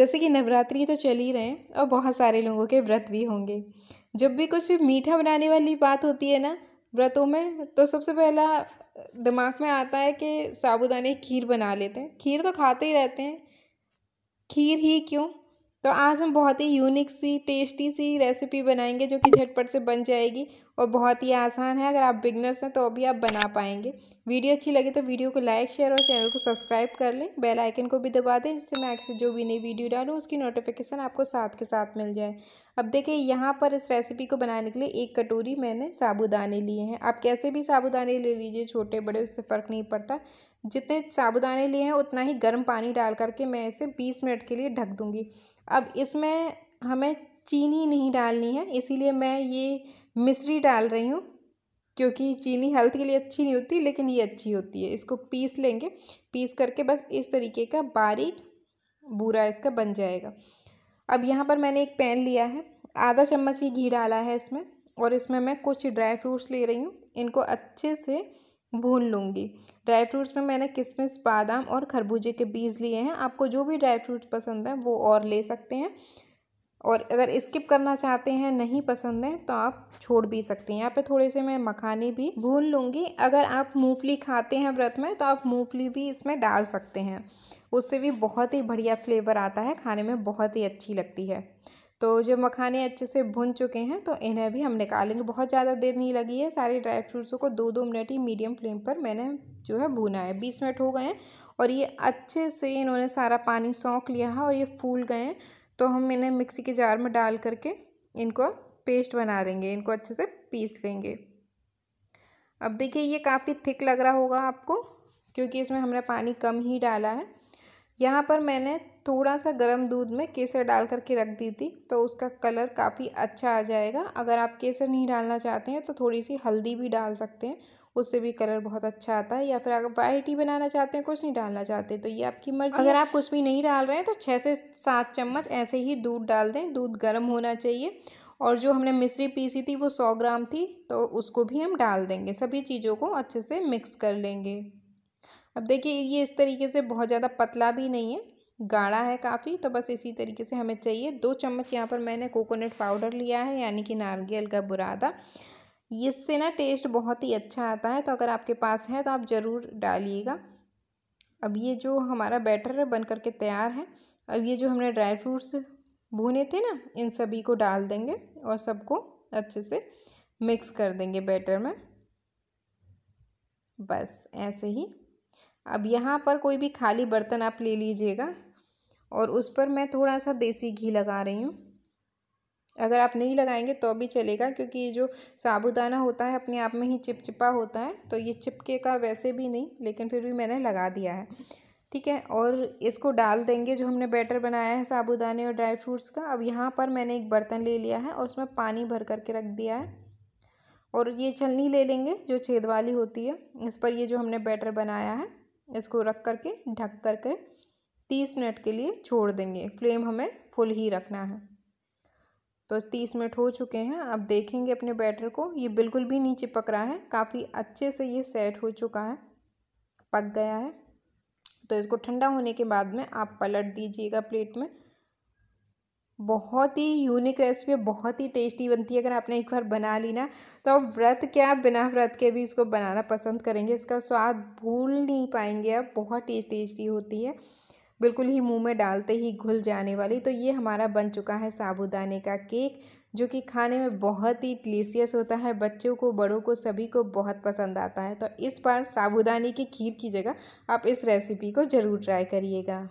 जैसे कि नवरात्रि तो चल ही रहे हैं, और बहुत सारे लोगों के व्रत भी होंगे। जब भी कुछ मीठा बनाने वाली बात होती है ना, व्रतों में तो सबसे पहला दिमाग में आता है कि साबुदाने खीर बना लेते हैं। खीर तो खाते ही रहते हैं। खीर ही क्यों? तो आज हम बहुत ही यूनिक सी टेस्टी सी रेसिपी बनाएँगे, जो कि झटपट से बन जाएगी। और बहुत ही आसान है, अगर आप बिगनर्स हैं तो अभी आप बना पाएँगे। वीडियो अच्छी लगे तो वीडियो को लाइक शेयर और चैनल को सब्सक्राइब कर लें। बेल आइकन को भी दबा दें, जिससे मैं आगे जो भी नई वीडियो डालूँ, उसकी नोटिफिकेशन आपको साथ के साथ मिल जाए। अब देखिए, यहाँ पर इस रेसिपी को बनाने के लिए एक कटोरी मैंने साबुदाने लिए हैं। आप कैसे भी साबुदाने ले लीजिए, छोटे, बड़े, उससे फ़र्क नहीं पड़ता। जितने साबुदाने लिए हैं, उतना ही गर्म पानी डाल करके मैं इसे बीस मिनट के लिए ढक दूँगी। अब इसमें हमें चीनी नहीं डालनी है, इसीलिए मैं ये मिश्री डाल रही हूँ, क्योंकि चीनी हेल्थ के लिए अच्छी नहीं होती, लेकिन ये अच्छी होती है। इसको पीस लेंगे, पीस करके बस इस तरीके का बारीक बूरा इसका बन जाएगा। अब यहाँ पर मैंने एक पैन लिया है, आधा चम्मच ही घी डाला है इसमें, और इसमें मैं कुछ ड्राई फ्रूट्स ले रही हूँ, इनको अच्छे से भून लूँगी। ड्राई फ्रूट्स में मैंने किशमिश, बादाम और खरबूजे के बीज लिए हैं, आपको जो भी ड्राई फ्रूट्स पसंद है, वो और ले सकते हैं। और अगर स्किप करना चाहते हैं, नहीं पसंद है तो आप छोड़ भी सकते हैं। यहाँ पे थोड़े से मैं मखाने भी भून लूँगी। अगर आप मूंगफली खाते हैं व्रत में तो आप मूंगफली भी इसमें डाल सकते हैं। उससे भी बहुत ही बढ़िया फ्लेवर आता है, खाने में बहुत ही अच्छी लगती है। तो जब मखाने अच्छे से भुन चुके हैं तो इन्हें भी हम निकालेंगे। बहुत ज़्यादा देर नहीं लगी है, सारे ड्राई फ्रूट्सों को दो दो मिनट ही मीडियम फ्लेम पर मैंने जो है भुना है। बीस मिनट हो गए हैं और ये अच्छे से इन्होंने सारा पानी सौंक लिया है और ये फूल गए हैं। तो हम इन्हें मिक्सी के जार में डाल करके इनको पेस्ट बना देंगे, इनको अच्छे से पीस लेंगे। अब देखिए ये काफ़ी थिक लग रहा होगा आपको, क्योंकि इसमें हमने पानी कम ही डाला है। यहाँ पर मैंने थोड़ा सा गर्म दूध में केसर डाल करके रख दी थी तो उसका कलर काफ़ी अच्छा आ जाएगा। अगर आप केसर नहीं डालना चाहते हैं तो थोड़ी सी हल्दी भी डाल सकते हैं, उससे भी कलर बहुत अच्छा आता है। या फिर अगर वाइट ही बनाना चाहते हैं, कुछ नहीं डालना चाहते तो ये आपकी मर्ज़ी अगर आप कुछ भी नहीं डाल रहे हैं तो छः से सात चम्मच ऐसे ही दूध डाल दें। दूध गर्म होना चाहिए। और जो हमने मिश्री पीसी थी, वो सौ ग्राम थी तो उसको भी हम डाल देंगे। सभी चीज़ों को अच्छे से मिक्स कर लेंगे। अब देखिए, ये इस तरीके से बहुत ज़्यादा पतला भी नहीं है, गाढ़ा है काफ़ी तो बस इसी तरीके से हमें चाहिए। दो चम्मच यहाँ पर मैंने कोकोनट पाउडर लिया है, यानी कि नारियल का बुरादा। इससे ना टेस्ट बहुत ही अच्छा आता है तो अगर आपके पास है तो आप ज़रूर डालिएगा। अब ये जो हमारा बैटर है बन करके तैयार है। अब ये जो हमने ड्राई फ्रूट्स भुने थे ना, इन सभी को डाल देंगे और सबको अच्छे से मिक्स कर देंगे बैटर में। बस ऐसे ही। अब यहाँ पर कोई भी खाली बर्तन आप ले लीजिएगा और उस पर मैं थोड़ा सा देसी घी लगा रही हूँ। अगर आप नहीं लगाएँगे तो भी चलेगा क्योंकि ये जो साबुदाना होता है अपने आप में ही चिपचिपा होता है तो ये चिपके का वैसे भी नहीं, लेकिन फिर भी मैंने लगा दिया है। ठीक है, और इसको डाल देंगे जो हमने बैटर बनाया है साबुदाने और ड्राई फ्रूट्स का। अब यहाँ पर मैंने एक बर्तन ले लिया है और उसमें पानी भर करके रख दिया है। और ये छलनी ले लेंगे जो छेद वाली होती है, इस पर ये जो हमने बैटर बनाया है इसको रख करके, ढक करके तीस मिनट के लिए छोड़ देंगे। फ्लेम हमें फुल ही रखना है। तो तीस मिनट हो चुके हैं। अब देखेंगे अपने बैटर को। ये बिल्कुल भी नहीं चिपक रहा है। काफ़ी अच्छे से ये सेट हो चुका है। पक गया है। तो इसको ठंडा होने के बाद में आप पलट दीजिएगा प्लेट में। बहुत ही यूनिक रेसिपी है, बहुत ही टेस्टी बनती है। अगर आपने एक बार बना ली ना तो आप व्रत क्या बिना व्रत के भी इसको बनाना पसंद करेंगे। इसका स्वाद भूल नहीं पाएँगे आप, बहुत टेस्ट टेस्टी होती है। बिल्कुल ही मुँह में डालते ही घुल जाने वाली। तो ये हमारा बन चुका है साबुदाने का केक, जो कि खाने में बहुत ही डिलीशियस होता है। बच्चों को, बड़ों को, सभी को बहुत पसंद आता है। तो इस बार साबुदाने की खीर की जगह आप इस रेसिपी को ज़रूर ट्राई करिएगा।